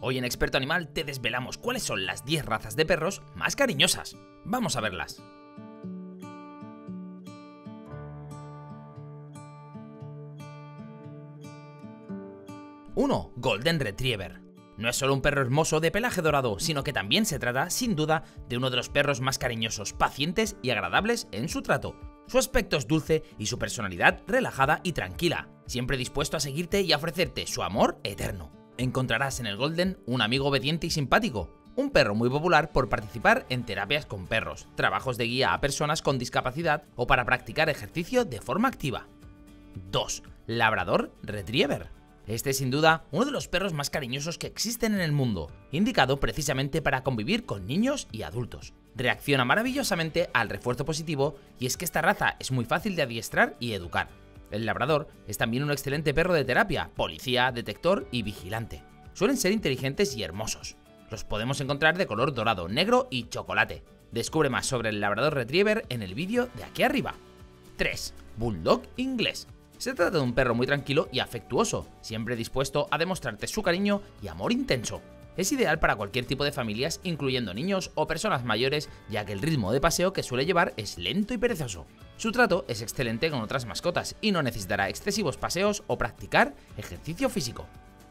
Hoy en Experto Animal te desvelamos cuáles son las 10 razas de perros más cariñosas. Vamos a verlas. 1. Golden Retriever. No es solo un perro hermoso de pelaje dorado, sino que también se trata, sin duda, de uno de los perros más cariñosos, pacientes y agradables en su trato. Su aspecto es dulce y su personalidad relajada y tranquila, siempre dispuesto a seguirte y a ofrecerte su amor eterno. Encontrarás en el Golden un amigo obediente y simpático, un perro muy popular por participar en terapias con perros, trabajos de guía a personas con discapacidad o para practicar ejercicio de forma activa. 2. Labrador Retriever. Este es sin duda uno de los perros más cariñosos que existen en el mundo, indicado precisamente para convivir con niños y adultos. Reacciona maravillosamente al refuerzo positivo y es que esta raza es muy fácil de adiestrar y educar. El labrador es también un excelente perro de terapia, policía, detector y vigilante. Suelen ser inteligentes y hermosos. Los podemos encontrar de color dorado, negro y chocolate. Descubre más sobre el labrador retriever en el vídeo de aquí arriba. 3. Bulldog inglés. Se trata de un perro muy tranquilo y afectuoso, siempre dispuesto a demostrarte su cariño y amor intenso. Es ideal para cualquier tipo de familias, incluyendo niños o personas mayores, ya que el ritmo de paseo que suele llevar es lento y perezoso. Su trato es excelente con otras mascotas y no necesitará excesivos paseos o practicar ejercicio físico.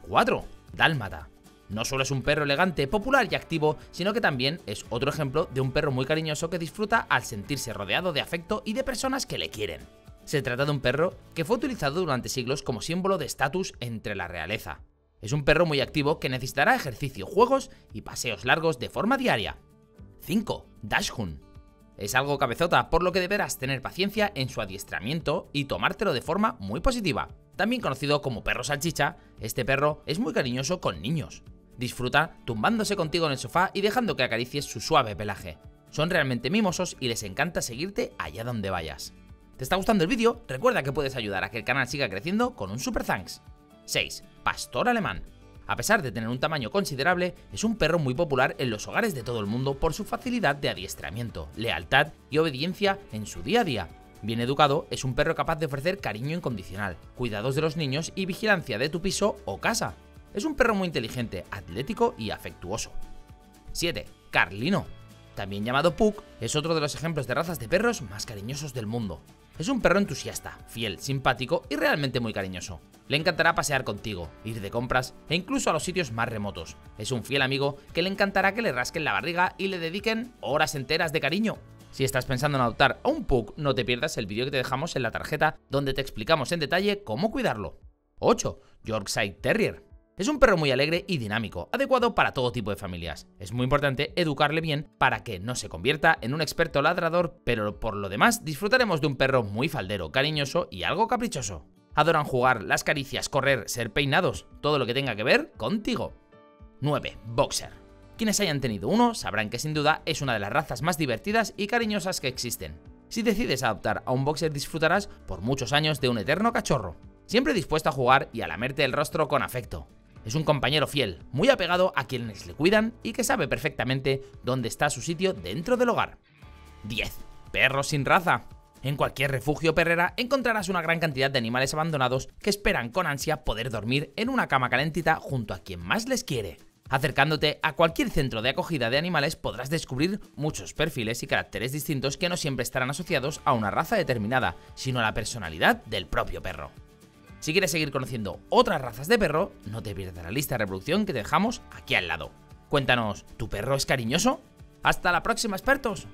4. Dálmata. No solo es un perro elegante, popular y activo, sino que también es otro ejemplo de un perro muy cariñoso que disfruta al sentirse rodeado de afecto y de personas que le quieren. Se trata de un perro que fue utilizado durante siglos como símbolo de estatus entre la realeza. Es un perro muy activo que necesitará ejercicio, juegos y paseos largos de forma diaria. 5. Dachshund. Es algo cabezota, por lo que deberás tener paciencia en su adiestramiento y tomártelo de forma muy positiva. También conocido como perro salchicha, este perro es muy cariñoso con niños. Disfruta tumbándose contigo en el sofá y dejando que acaricies su suave pelaje. Son realmente mimosos y les encanta seguirte allá donde vayas. ¿Te está gustando el vídeo? Recuerda que puedes ayudar a que el canal siga creciendo con un super thanks. 6. Pastor alemán. A pesar de tener un tamaño considerable, es un perro muy popular en los hogares de todo el mundo por su facilidad de adiestramiento, lealtad y obediencia en su día a día. Bien educado, es un perro capaz de ofrecer cariño incondicional, cuidados de los niños y vigilancia de tu piso o casa. Es un perro muy inteligente, atlético y afectuoso. 7. Carlino. También llamado Puck, es otro de los ejemplos de razas de perros más cariñosos del mundo. Es un perro entusiasta, fiel, simpático y realmente muy cariñoso. Le encantará pasear contigo, ir de compras e incluso a los sitios más remotos. Es un fiel amigo que le encantará que le rasquen la barriga y le dediquen horas enteras de cariño. Si estás pensando en adoptar a un Pug, no te pierdas el vídeo que te dejamos en la tarjeta donde te explicamos en detalle cómo cuidarlo. 8. Yorkshire Terrier. Es un perro muy alegre y dinámico, adecuado para todo tipo de familias. Es muy importante educarle bien para que no se convierta en un experto ladrador, pero por lo demás disfrutaremos de un perro muy faldero, cariñoso y algo caprichoso. Adoran jugar, las caricias, correr, ser peinados, todo lo que tenga que ver contigo. 9. Boxer. Quienes hayan tenido uno sabrán que sin duda es una de las razas más divertidas y cariñosas que existen. Si decides adoptar a un boxer disfrutarás por muchos años de un eterno cachorro, siempre dispuesto a jugar y a lamerte el rostro con afecto. Es un compañero fiel, muy apegado a quienes le cuidan y que sabe perfectamente dónde está su sitio dentro del hogar. 10. Perros sin raza. En cualquier refugio perrera encontrarás una gran cantidad de animales abandonados que esperan con ansia poder dormir en una cama calentita junto a quien más les quiere. Acercándote a cualquier centro de acogida de animales podrás descubrir muchos perfiles y caracteres distintos que no siempre estarán asociados a una raza determinada, sino a la personalidad del propio perro. Si quieres seguir conociendo otras razas de perro, no te pierdas la lista de reproducción que te dejamos aquí al lado. Cuéntanos, ¿tu perro es cariñoso? ¡Hasta la próxima, expertos!